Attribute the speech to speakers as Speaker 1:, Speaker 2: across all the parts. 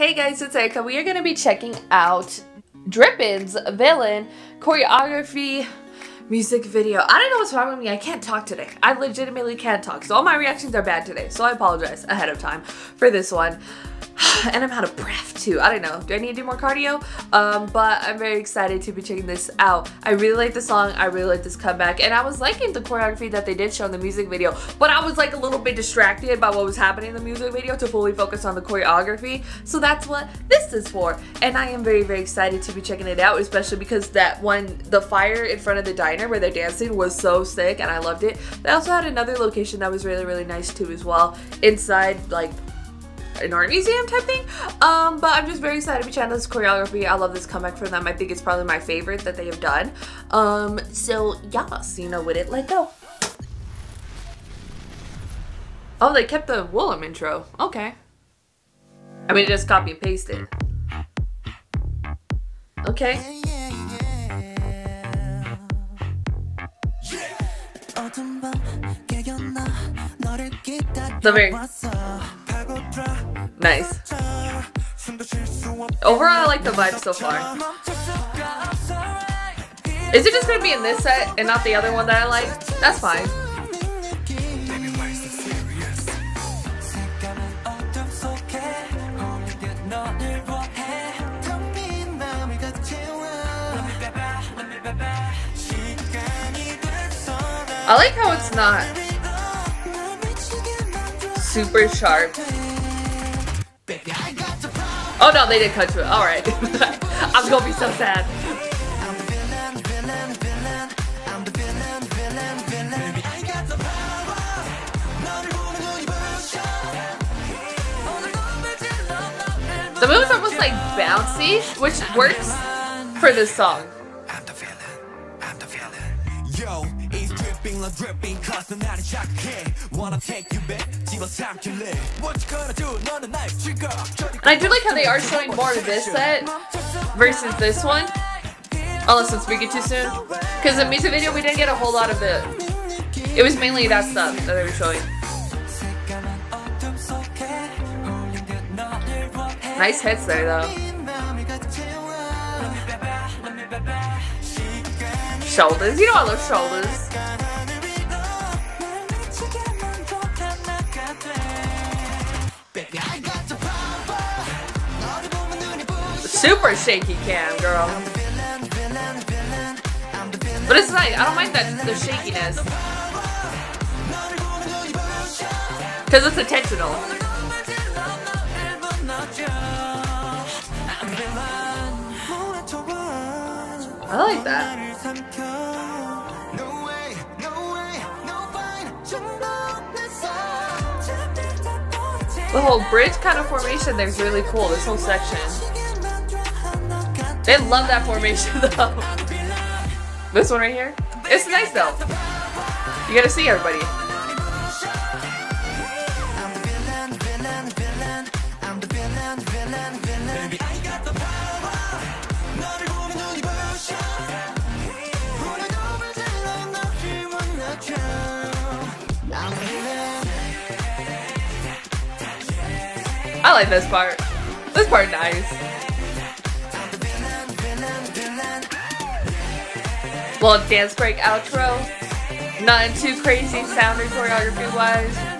Speaker 1: Hey guys, it's Erika. We are going to be checking out Drippin's Villain choreography music video. I don't know what's wrong with me. I can't talk today. I legitimately can't talk. So all my reactions are bad today. So I apologize ahead of time for this one. and I'm out of breath too. I don't know. Do I need to do more cardio? Um, but I'm very excited to be checking this out. I really like the song. I really like this comeback. And I was liking the choreography that they did show in the music video. But I was like a little bit distracted by what was happening in the music video to fully focus on the choreography. So that's what this is for. And I am very, very excited to be checking it out, especially because that one, the fire in front of the diner where they're dancing was so sick and I loved it. They also had another location that was really, really nice too as well. Inside, like, an art museum type thing. Um, but I'm just very excited to be checking this choreography. I love this comeback from them. I think it's probably my favorite that they have done. Um, so yeah, so you know, with it, let go. Oh, they kept the Woollim intro. Okay. I mean, just copy and paste it. Okay. The very Nice. Overall, I like the vibe so far. Is it just gonna be in this set and not the other one that I like? That's fine. I like how it's not super sharp. Oh no, they did cut to it. Alright. I'm gonna be so sad. The move's almost like bouncy, which works for this song. And I do like how they are showing more of this set versus this one. Unless I'm speaking too soon. Because the music video, we didn't get a whole lot of it. It was mainly that stuff that they were showing. Nice hits there, though. Shoulders. You know I love shoulders. Super shaky cam, girl. But it's nice. I don't mind that the shakiness. Because it's intentional. I like that. The whole bridge kind of formation there is really cool, this whole section. They love that formation though. This one right here? It's nice though. You gotta see everybody. I like this part. This part nice. Little dance break outro. Nothing too crazy sound choreography wise.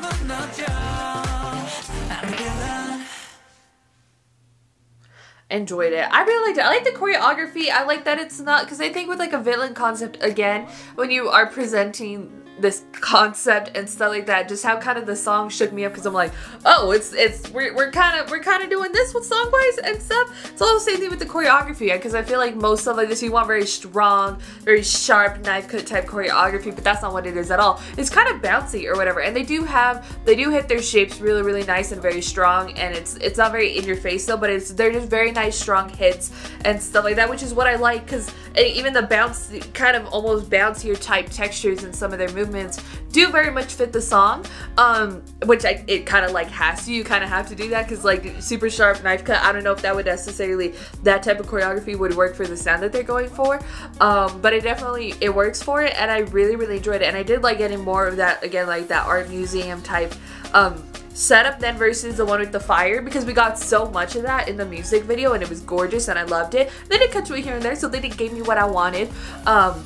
Speaker 1: enjoyed it. I really liked it. I like the choreography. I like that it's not because I think with like a villain concept again, when you are presenting this concept and stuff like that just how kind of the song shook me up because i'm like oh it's it's we're, we're kind of we're kind of doing this with song wise and stuff. It's all the same thing with the choreography because i feel like most stuff like this you want very strong very sharp knife cut type choreography but that's not what it is at all. It's kind of bouncy or whatever and they do have they do hit their shapes really really nice and very strong and it's it's not very in your face though but it's they're just very nice strong hits and stuff like that which is what i like because eh, even the bounce kind of almost bouncier type textures in some of their movements movements do very much fit the song, um, which I, it kind of like has to, you kind of have to do that because like super sharp knife cut, I don't know if that would necessarily, that type of choreography would work for the sound that they're going for, um, but it definitely, it works for it and I really, really enjoyed it and I did like getting more of that, again, like that art museum type um, setup then versus the one with the fire because we got so much of that in the music video and it was gorgeous and I loved it. Then it cut to it here and there, so they didn't give me what I wanted. Um,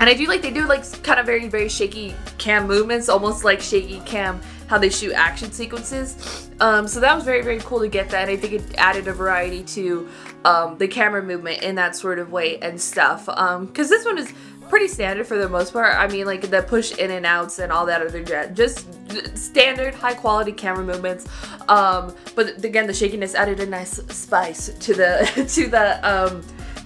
Speaker 1: and I do like they do like kind of very very shaky cam movements, almost like shaky cam how they shoot action sequences. Um, so that was very very cool to get that. And I think it added a variety to um, the camera movement in that sort of way and stuff. Because um, this one is pretty standard for the most part. I mean, like the push in and outs and all that other jet, just standard high quality camera movements. Um, but again, the shakiness added a nice spice to the to the um,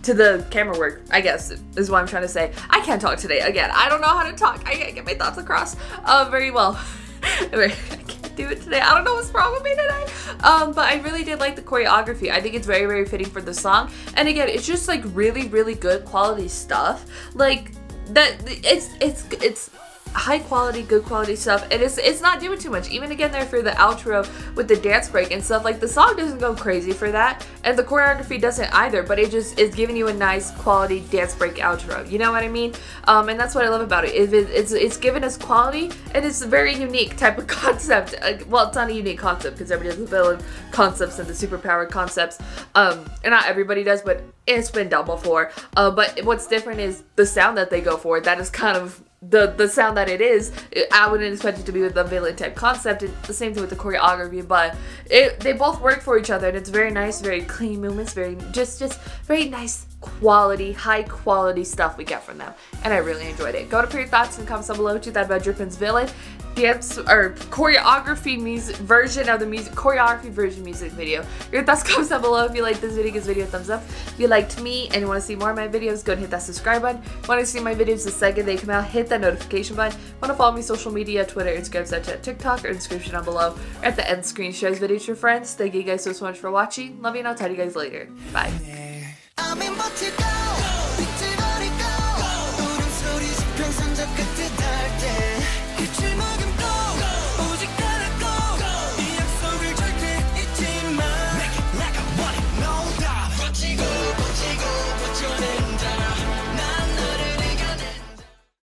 Speaker 1: to the camera work. I guess is what I'm trying to say. I can't talk today. Again, I don't know how to talk. I can't get my thoughts across uh, very well. I can't do it today. I don't know what's wrong with me today. Um, but I really did like the choreography. I think it's very, very fitting for the song. And again, it's just like really, really good quality stuff. Like that it's it's it's high quality, good quality stuff, and it's it's not doing too much. Even again there for the outro with the dance break and stuff, like the song doesn't go crazy for that, and the choreography doesn't either, but it just is giving you a nice quality dance break outro. You know what I mean? Um, and that's what I love about it. it it's it's giving us quality, and it's a very unique type of concept. Uh, well, it's not a unique concept because everybody has the villain concepts and the superpowered concepts. Um, and not everybody does, but it's been done before. Uh, but what's different is the sound that they go for. That is kind of the the sound that it is, I wouldn't expect it to be with the villain type concept. It's the same thing with the choreography, but it they both work for each other, and it's very nice, very clean movements, very just just very nice quality, high quality stuff we get from them, and I really enjoyed it. Go to put your thoughts the comments down below you thought about Drippin's villain dance or choreography music version of the music choreography version music video. Your thoughts comment down below if you like this video, give this video a thumbs up. If you liked me and you want to see more of my videos, go and hit that subscribe button. Want to see my videos the second they come out, hit that notification button. Want to follow me social media, Twitter, Instagram, Snapchat, TikTok, or description down below. Or at the end screen, share this video to your friends. Thank you guys so, so much for watching. Love you and I'll tell you guys later. Bye to go.